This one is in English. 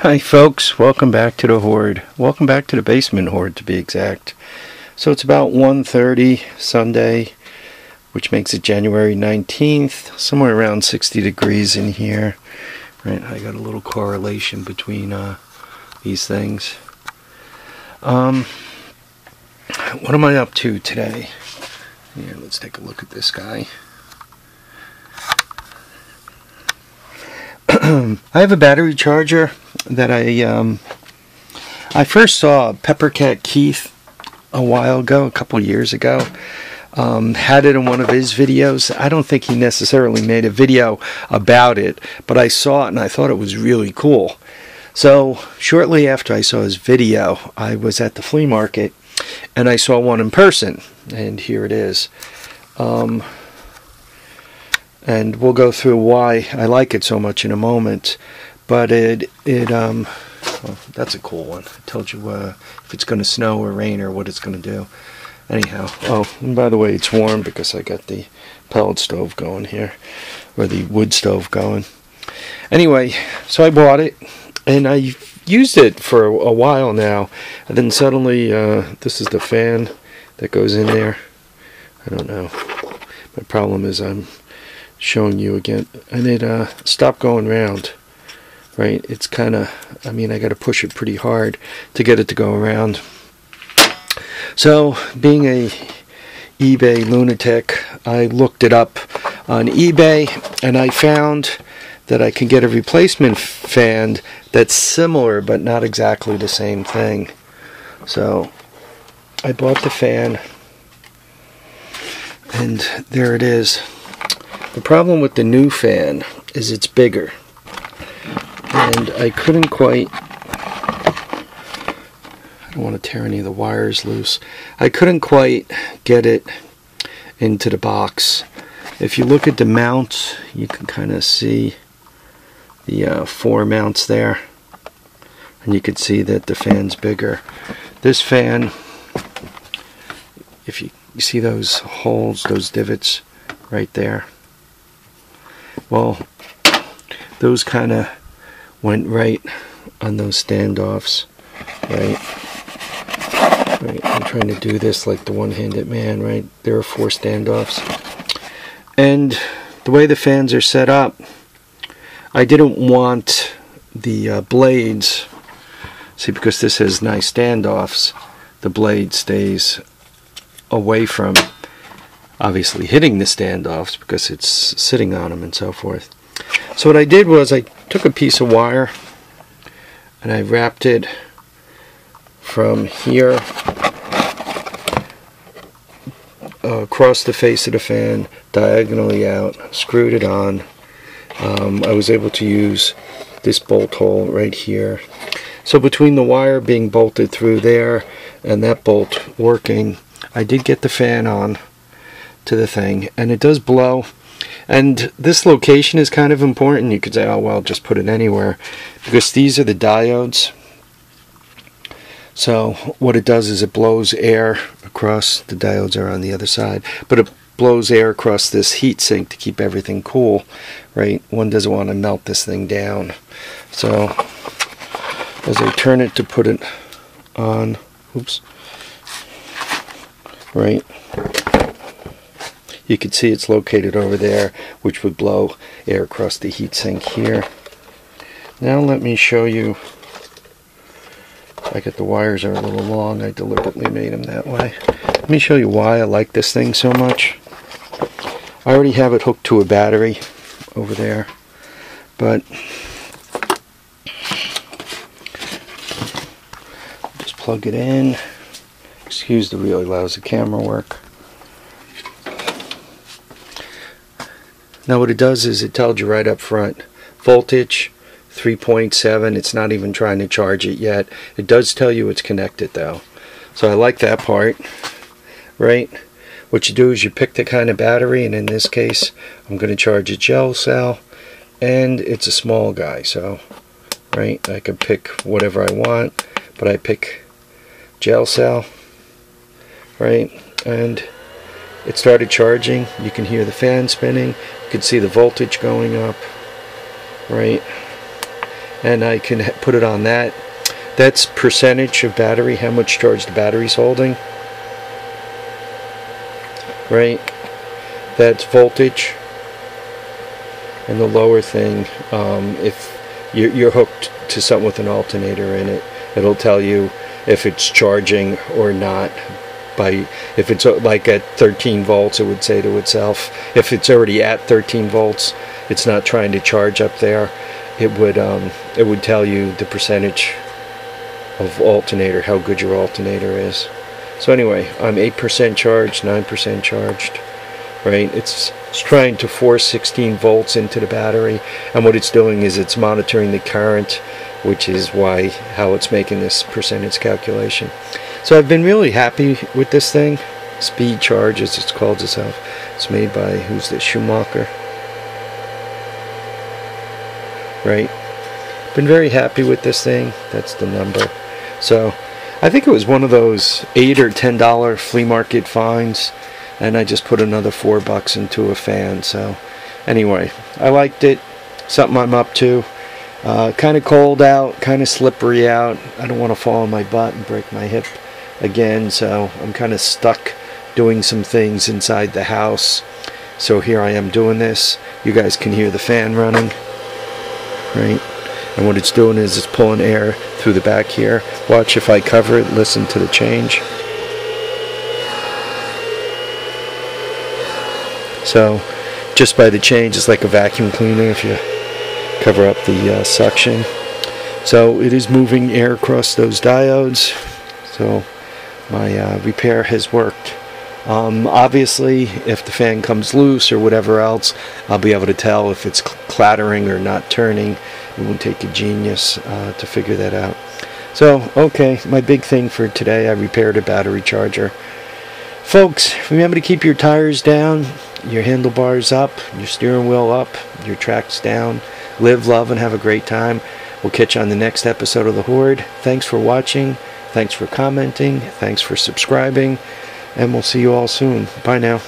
Hi folks, welcome back to the Horde. Welcome back to the basement Horde to be exact. So it's about 1.30 Sunday, which makes it January 19th, somewhere around 60 degrees in here. Right, I got a little correlation between uh, these things. Um, what am I up to today? Yeah, let's take a look at this guy. I have a battery charger that I um, I first saw Peppercat Keith a while ago, a couple years ago. Um, had it in one of his videos. I don't think he necessarily made a video about it, but I saw it and I thought it was really cool. So shortly after I saw his video, I was at the flea market and I saw one in person, and here it is. Um, and we'll go through why I like it so much in a moment. But it it um, well, that's a cool one. It tells you uh, if it's going to snow or rain or what it's going to do. Anyhow, oh, and by the way, it's warm because I got the pellet stove going here, or the wood stove going. Anyway, so I bought it, and I used it for a while now, and then suddenly, uh, this is the fan that goes in there. I don't know. My problem is I'm showing you again, and it uh, stopped going round. Right, it's kind of. I mean, I got to push it pretty hard to get it to go around. So, being a eBay lunatic, I looked it up on eBay and I found that I can get a replacement fan that's similar but not exactly the same thing. So I bought the fan and there it is. The problem with the new fan is it's bigger and I couldn't quite I don't want to tear any of the wires loose. I couldn't quite get it into the box. If you look at the mounts, you can kind of see the uh, four mounts there. And you can see that the fan's bigger. This fan, if you, you see those holes, those divots right there. Well, those kind of went right on those standoffs, right? Right, I'm trying to do this like the one-handed man, right? There are four standoffs. And the way the fans are set up, I didn't want the uh, blades, see because this has nice standoffs, the blade stays away from obviously hitting the standoffs because it's sitting on them and so forth. So what I did was I took a piece of wire and I wrapped it from here across the face of the fan, diagonally out, screwed it on. Um, I was able to use this bolt hole right here. So between the wire being bolted through there and that bolt working, I did get the fan on to the thing and it does blow. And this location is kind of important. You could say, oh well, just put it anywhere. Because these are the diodes. So what it does is it blows air across, the diodes are on the other side, but it blows air across this heat sink to keep everything cool, right? One doesn't want to melt this thing down. So as I turn it to put it on, oops, right, you can see it's located over there, which would blow air across the heatsink here. Now let me show you I get the wires are a little long. I deliberately made them that way. Let me show you why I like this thing so much. I already have it hooked to a battery over there, but just plug it in. Excuse the really lousy camera work. Now what it does is it tells you right up front voltage, 3.7 it's not even trying to charge it yet. It does tell you it's connected though. So I like that part right? What you do is you pick the kind of battery and in this case I'm going to charge a gel cell and it's a small guy so right? I can pick whatever I want but I pick gel cell right? And it started charging you can hear the fan spinning you can see the voltage going up right and I can put it on that. That's percentage of battery, how much charge the battery's holding. Right? That's voltage. And the lower thing, um, if you're, you're hooked to something with an alternator in it, it'll tell you if it's charging or not by if it's uh, like at 13 volts it would say to itself. If it's already at 13 volts it's not trying to charge up there it would um, it would tell you the percentage of alternator how good your alternator is. So anyway I'm 8% charged 9% charged right? It's, it's trying to force 16 volts into the battery and what it's doing is it's monitoring the current which is why how it's making this percentage calculation so I've been really happy with this thing. Speed charge as it's called itself. It's made by who's this Schumacher. Right? Been very happy with this thing. That's the number. So I think it was one of those eight or ten dollar flea market finds and I just put another four bucks into a fan so. Anyway I liked it. Something I'm up to. Uh, kind of cold out kind of slippery out. I don't want to fall on my butt and break my hip again so I'm kind of stuck doing some things inside the house. So here I am doing this. You guys can hear the fan running right? And what it's doing is it's pulling air through the back here. Watch if I cover it listen to the change. So just by the change it's like a vacuum cleaner if you cover up the uh, suction. So it is moving air across those diodes. So my uh, repair has worked um, obviously, if the fan comes loose or whatever else, I'll be able to tell if it's clattering or not turning. It won't take a genius uh, to figure that out. So, okay, my big thing for today, I repaired a battery charger. Folks, remember to keep your tires down, your handlebars up, your steering wheel up, your tracks down. Live, love, and have a great time. We'll catch you on the next episode of The Horde. Thanks for watching. Thanks for commenting. Thanks for subscribing and we'll see you all soon. Bye now.